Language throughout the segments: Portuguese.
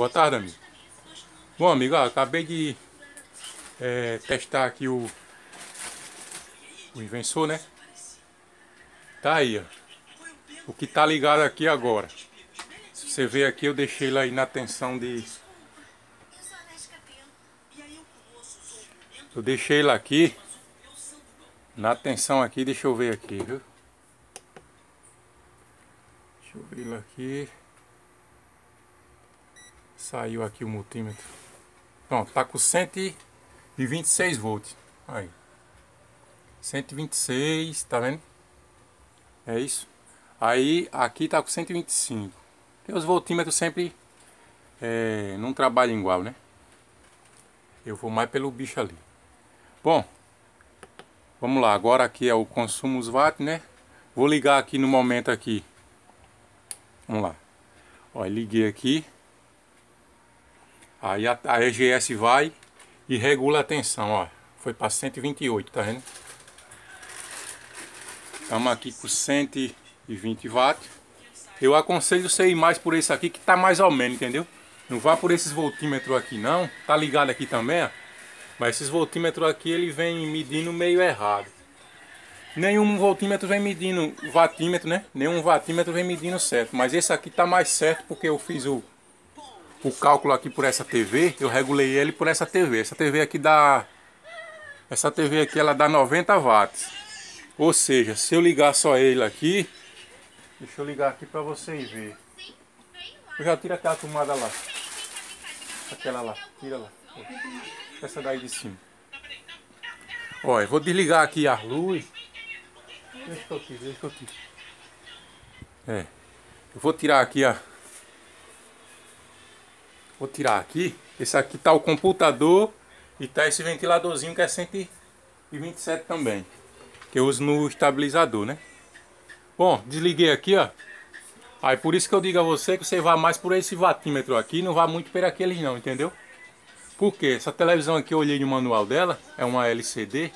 Boa tarde, amigo. Bom, amigo, ó, acabei de é, testar aqui o, o inversor, né? Tá aí, ó. O que tá ligado aqui agora. Se você ver aqui, eu deixei ele aí na tensão de... Eu deixei ele aqui na tensão aqui, deixa eu ver aqui, viu? Deixa eu ver ele aqui. Saiu aqui o multímetro. Pronto, tá com 126 volts. Aí. 126, tá vendo? É isso. Aí aqui tá com 125. Porque os voltímetros sempre é, não trabalham igual, né? Eu vou mais pelo bicho ali. Bom, vamos lá. Agora aqui é o consumo os watts, né? Vou ligar aqui no momento aqui. Vamos lá. Ó, liguei aqui. Aí a, a EGS vai e regula a tensão, ó. Foi para 128, tá vendo? Estamos aqui com 120 watts. Eu aconselho você ir mais por esse aqui que tá mais ou menos, entendeu? Não vá por esses voltímetros aqui não. Tá ligado aqui também, ó. Mas esses voltímetros aqui ele vem medindo meio errado. Nenhum voltímetro vem medindo vatímetro, né? Nenhum vatímetro vem medindo certo. Mas esse aqui tá mais certo porque eu fiz o o cálculo aqui por essa TV, eu regulei ele por essa TV. Essa TV aqui dá essa TV aqui ela dá 90 watts. Ou seja, se eu ligar só ele aqui, deixa eu ligar aqui para vocês verem. Eu já tiro aquela tomada lá. Aquela lá, tira lá. Essa daí de cima. Olha, vou desligar aqui a luz. Deixa eu tirar, deixa eu. É. Eu vou tirar aqui a Vou tirar aqui. Esse aqui tá o computador e tá esse ventiladorzinho que é 127 também. Que eu uso no estabilizador, né? Bom, desliguei aqui, ó. Aí por isso que eu digo a você que você vá mais por esse vatímetro aqui, não vá muito por aqueles não, entendeu? Porque essa televisão aqui eu olhei no manual dela, é uma LCD,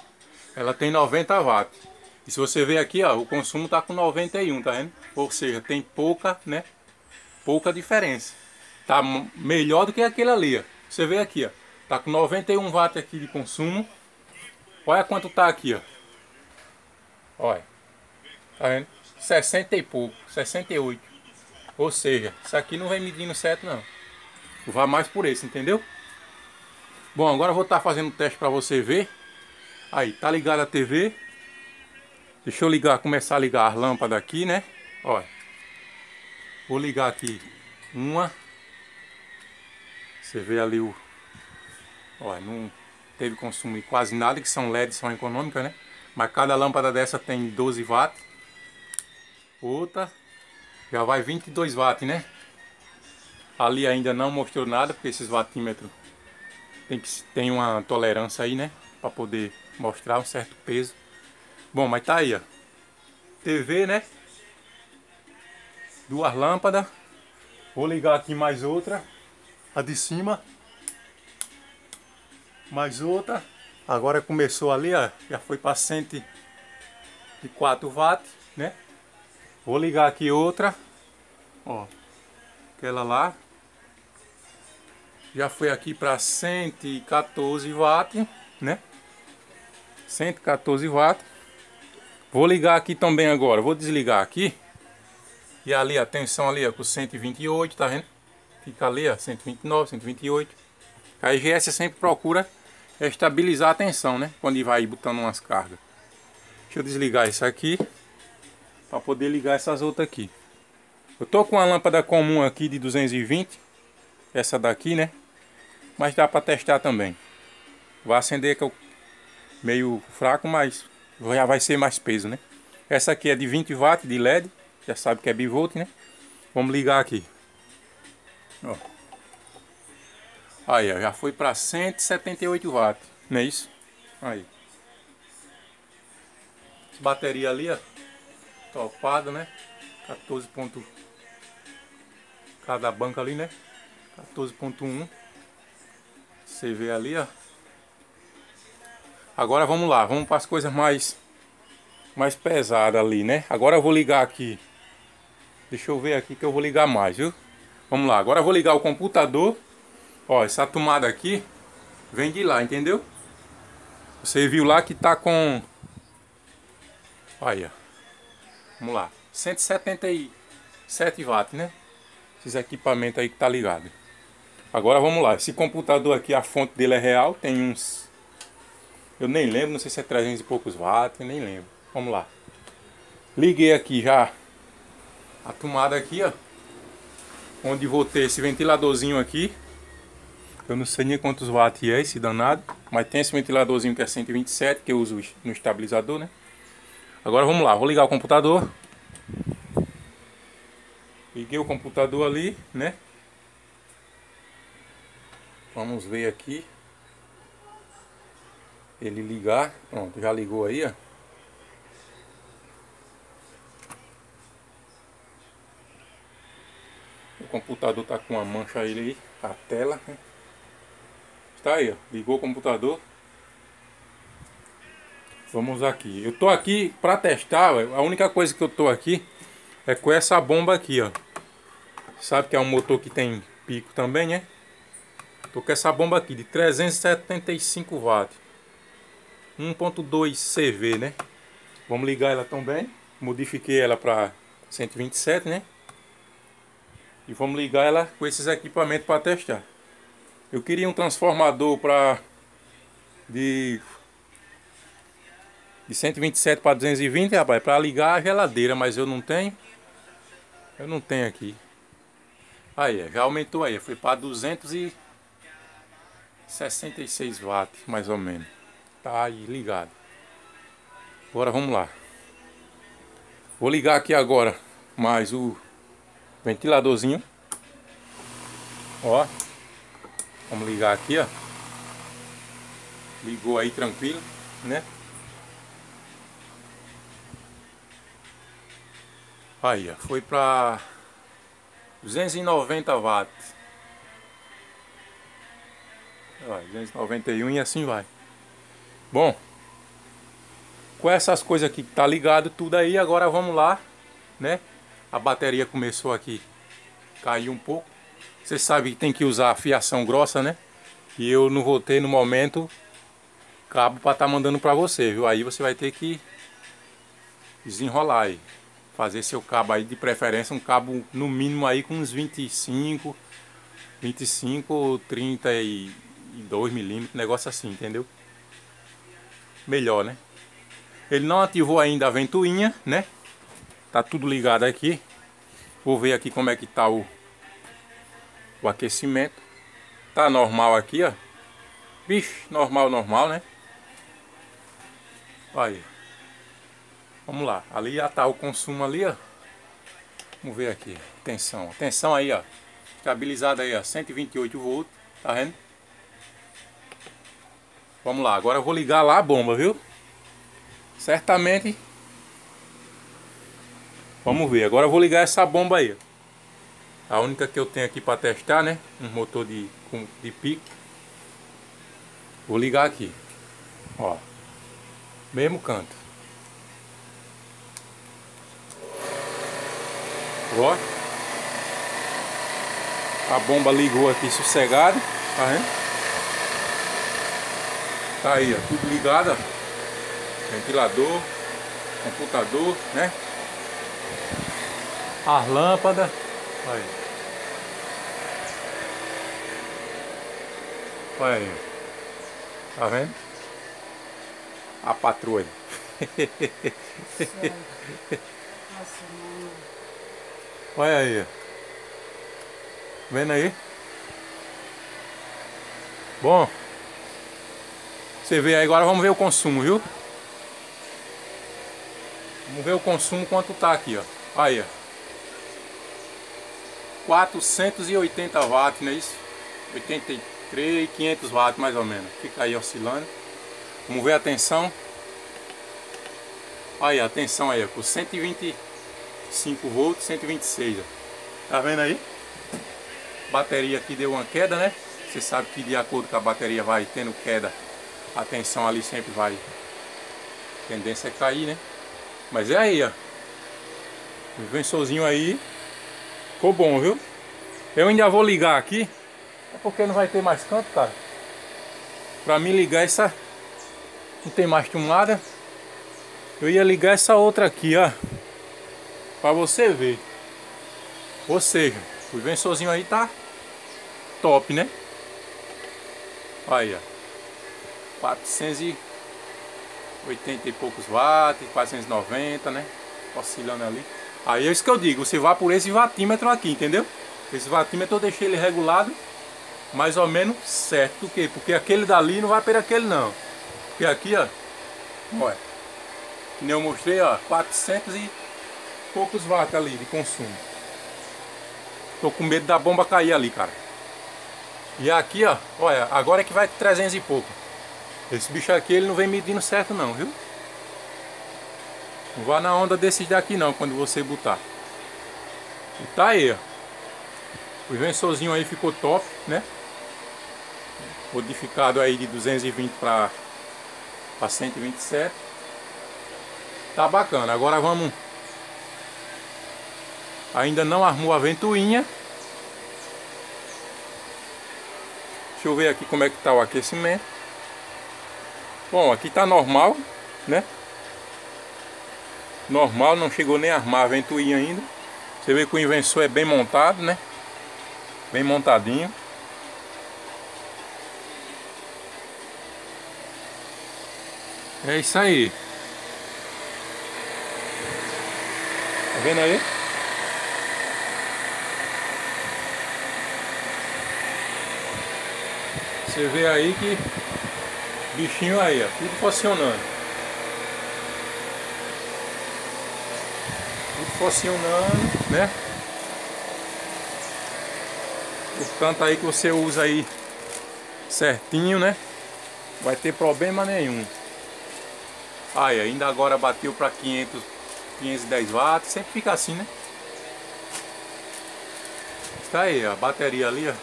ela tem 90 watts. E se você ver aqui, ó, o consumo tá com 91, tá vendo? Ou seja, tem pouca, né? Pouca diferença. Tá melhor do que aquele ali, ó. Você vê aqui, ó. Tá com 91 watts aqui de consumo. Olha quanto tá aqui, ó. Olha. Tá vendo? 60 e pouco. 68. Ou seja, isso aqui não vem medindo certo, não. Vá mais por esse, entendeu? Bom, agora eu vou estar tá fazendo o teste para você ver. Aí, tá ligada a TV. Deixa eu ligar, começar a ligar as lâmpadas aqui, né? Olha. Vou ligar aqui uma, você vê ali o... Olha, não teve consumo quase nada, que são LEDs, são econômicas, né? Mas cada lâmpada dessa tem 12 watts. Outra já vai 22 watts, né? Ali ainda não mostrou nada, porque esses watímetros tem, que, tem uma tolerância aí, né? Para poder mostrar um certo peso. Bom, mas tá aí, ó. TV, né? Duas lâmpadas. Vou ligar aqui mais outra a de cima. Mais outra. Agora começou ali, ó, já foi para 104 watts, né? Vou ligar aqui outra, ó, aquela lá. Já foi aqui para 114 watts, né? 114 watts. Vou ligar aqui também agora, vou desligar aqui. E ali a tensão ali, ó, com 128, tá vendo? Fica ali, ó, 129, 128. A EGS sempre procura estabilizar a tensão, né? Quando vai botando umas cargas. Deixa eu desligar isso aqui. Para poder ligar essas outras aqui. Eu tô com uma lâmpada comum aqui de 220. Essa daqui, né? Mas dá para testar também. Vai acender que eu meio fraco, mas já vai ser mais peso, né? Essa aqui é de 20 watts de LED. Já sabe que é bivolt, né? Vamos ligar aqui. Ó. Aí, ó, já foi para 178 watts, não é isso? Aí. Bateria ali, ó, topada, né? 14 ponto... Cada banca ali, né? 14.1 Você vê ali, ó. Agora vamos lá, vamos para as coisas mais mais pesadas ali, né? Agora eu vou ligar aqui. Deixa eu ver aqui que eu vou ligar mais, viu? Vamos lá, agora eu vou ligar o computador. Ó, essa tomada aqui vem de lá, entendeu? Você viu lá que tá com... Olha. Vamos lá. 177 watts, né? Esses equipamentos aí que tá ligado. Agora vamos lá. Esse computador aqui, a fonte dele é real. Tem uns... Eu nem lembro, não sei se é 300 e poucos watts, nem lembro. Vamos lá. Liguei aqui já a tomada aqui, ó. Onde vou ter esse ventiladorzinho aqui. Eu não sei nem quantos watts é esse danado. Mas tem esse ventiladorzinho que é 127, que eu uso no estabilizador, né? Agora vamos lá, vou ligar o computador. Liguei o computador ali, né? Vamos ver aqui. Ele ligar. Pronto, já ligou aí, ó. Computador tá com uma mancha aí, a tela. Né? Tá aí, ó. Ligou o computador. Vamos aqui. Eu tô aqui para testar, a única coisa que eu tô aqui é com essa bomba aqui, ó. Sabe que é um motor que tem pico também, né? Tô com essa bomba aqui de 375 watts. 1.2 CV, né? Vamos ligar ela também. Modifiquei ela para 127, né? E vamos ligar ela com esses equipamentos para testar. Eu queria um transformador para de de 127 para 220, rapaz, para ligar a geladeira, mas eu não tenho. Eu não tenho aqui. Aí, já aumentou aí, foi para 266 watts, mais ou menos. Tá aí ligado. Agora vamos lá. Vou ligar aqui agora mais o ventiladorzinho. Ó. Vamos ligar aqui, ó. Ligou aí tranquilo, né? Aí, ó, foi para 290 watts. Ó, 291 e assim vai. Bom, com essas coisas aqui que tá ligado tudo aí, agora vamos lá, né? A bateria começou aqui cair um pouco. Você sabe que tem que usar fiação grossa, né? E eu não vou ter no momento cabo para estar tá mandando para você, viu? Aí você vai ter que desenrolar aí. Fazer seu cabo aí, de preferência um cabo no mínimo aí com uns 25, 25 ou 32 milímetros, negócio assim, entendeu? Melhor, né? Ele não ativou ainda a ventoinha, né? Tá tudo ligado aqui. Vou ver aqui como é que tá o, o aquecimento. Tá normal aqui, ó. Bicho, normal, normal, né? Aí. Vamos lá. Ali já tá o consumo ali, ó. Vamos ver aqui. Tensão. Tensão aí, ó. Estabilizada aí, ó. 128 volts. Tá vendo? Vamos lá. Agora eu vou ligar lá a bomba, viu? Certamente Vamos ver, agora eu vou ligar essa bomba aí. A única que eu tenho aqui para testar, né? Um motor de, de pique. Vou ligar aqui. Ó. Mesmo canto. Ó. A bomba ligou aqui sossegada. Tá vendo? Tá aí, ó. Tudo ligado, ó. Ventilador. Computador, né? As lâmpadas. Olha aí. Olha aí. Tá vendo? A patroa. Olha aí. Vendo aí? Bom. Você vê aí, agora vamos ver o consumo, viu? Vamos ver o consumo quanto tá aqui, ó. Aí, ó. 480 watts, não é isso? 83, 500 watts mais ou menos. Fica aí oscilando. Vamos ver a tensão. Aí, a tensão aí, com 125 volts, 126, ó. Tá vendo aí? Bateria aqui deu uma queda, né? Você sabe que de acordo com a bateria vai tendo queda, a tensão ali sempre vai. Tendência é cair, né? Mas é aí, ó. O vensorzinho aí Ficou bom, viu? Eu ainda vou ligar aqui. É porque não vai ter mais canto, cara. Pra mim ligar essa... Não tem mais tomada. Eu ia ligar essa outra aqui, ó. Pra você ver. Ou seja, o vensorzinho aí tá top, né? Aí, ó. 480 e poucos watts, 490, né? Oscilando ali. Aí é isso que eu digo, você vai por esse vatímetro aqui, entendeu? Esse vatímetro eu deixei ele regulado mais ou menos certo. Por quê? Porque aquele dali não vai para aquele não. Porque aqui, ó, olha, que nem eu mostrei, ó, 400 e poucos watts ali de consumo. Tô com medo da bomba cair ali, cara. E aqui, ó, olha, agora é que vai 300 e pouco. Esse bicho aqui, ele não vem medindo certo não, viu? Não vá na onda desses daqui não, quando você botar. E tá aí, ó. O vensorzinho aí ficou top, né? Modificado aí de 220 para 127. Tá bacana. Agora vamos... Ainda não armou a ventoinha. Deixa eu ver aqui como é que tá o aquecimento. Bom, aqui tá normal, né? Normal, não chegou nem a armar a ventoinha ainda. Você vê que o inversor é bem montado, né? Bem montadinho. É isso aí. Tá vendo aí? Você vê aí que bichinho aí, ó, tudo funcionando. Funcionando, né? Portanto aí que você usa aí certinho, né? Vai ter problema nenhum. Aí, ainda agora bateu para 500, 510 watts, sempre fica assim, né? Está aí, a bateria ali, ó.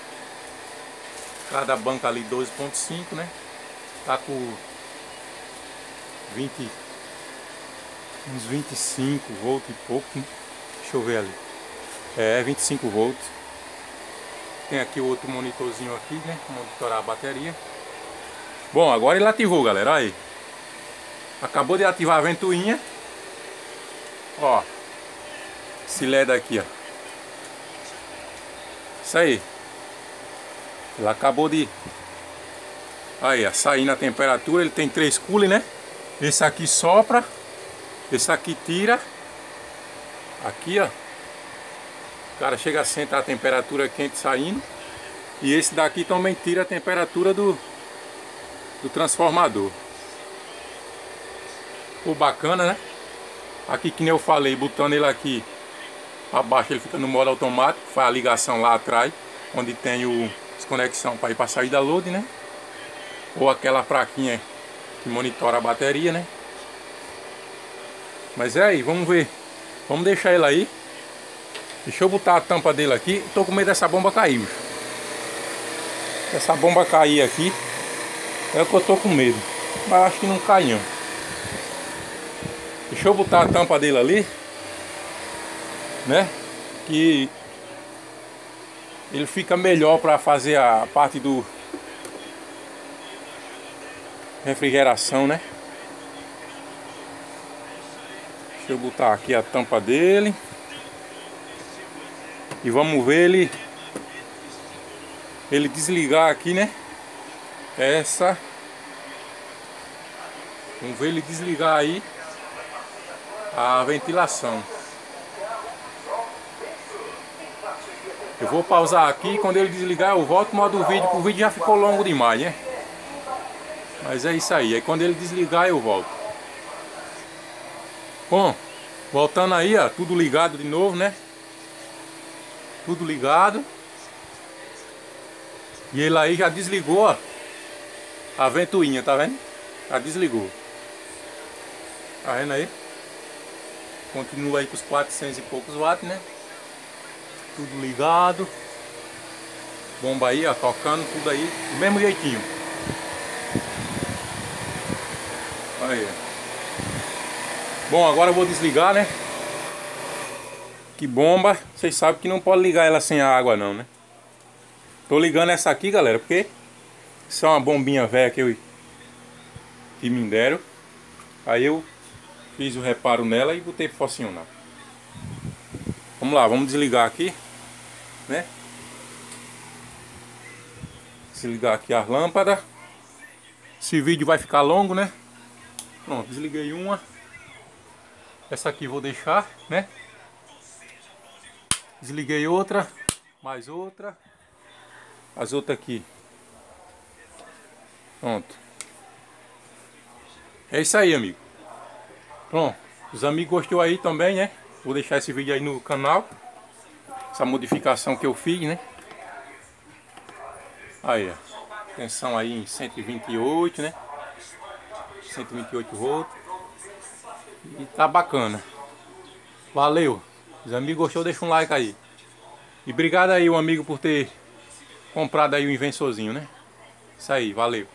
Cada banca ali 12.5, né? Tá com 20 uns 25 volts e pouco, deixa eu ver ali, é 25 volts. Tem aqui outro monitorzinho aqui, né, monitorar a bateria. Bom, agora ele ativou, galera, aí. Acabou de ativar a ventoinha. Ó, esse LED aqui, ó. Isso aí. Ele acabou de... Aí, ó, sair na temperatura. Ele tem três cooler, né? Esse aqui sopra. Esse aqui tira. Aqui, ó. O cara chega a sentar a temperatura quente saindo. E esse daqui também tira a temperatura do, do transformador. Ficou bacana, né? Aqui que nem eu falei, botando ele aqui abaixo, ele fica no modo automático. Faz a ligação lá atrás, onde tem o desconexão para ir para sair da load, né? Ou aquela plaquinha que monitora a bateria, né? Mas é aí, vamos ver. Vamos deixar ele aí. Deixa eu botar a tampa dele aqui. Tô com medo dessa bomba cair, bicho. Essa bomba cair aqui. É o que eu tô com medo. Mas acho que não cai não. Deixa eu botar a tampa dele ali. Né? Que ele fica melhor para fazer a parte do refrigeração, né? Deixa eu botar aqui a tampa dele. E vamos ver ele ele desligar aqui, né? Essa Vamos ver ele desligar aí a ventilação. Eu vou pausar aqui, quando ele desligar eu volto modo vídeo, porque o vídeo já ficou longo demais, né? Mas é isso aí, aí quando ele desligar eu volto. Bom, voltando aí, ó, tudo ligado de novo, né? Tudo ligado. E ele aí já desligou, ó, a ventoinha, tá vendo? Já desligou. Tá vendo aí? Continua aí com os 400 e poucos watts, né? Tudo ligado. Bomba aí, ó, tocando tudo aí, do mesmo jeitinho. Aí, ó. Bom, agora eu vou desligar, né? Que bomba, vocês sabem que não pode ligar ela sem a água não, né? Tô ligando essa aqui, galera, porque isso é uma bombinha velha que, eu, que me deram. Aí eu fiz o reparo nela e botei pra funcionar. Vamos lá, vamos desligar aqui, né? Desligar aqui as lâmpadas. Esse vídeo vai ficar longo, né? Pronto, desliguei uma. Essa aqui vou deixar, né? Desliguei outra, mais outra. As outras aqui. Pronto. É isso aí, amigo. Pronto. Os amigos gostou aí também, né? Vou deixar esse vídeo aí no canal. Essa modificação que eu fiz, né? Aí, ó. Tensão aí em 128, né? 128 volts. E tá bacana. Valeu. Os amigos gostou, deixa um like aí. E obrigado aí o amigo por ter comprado aí o invensorzinho, né? Isso aí, valeu.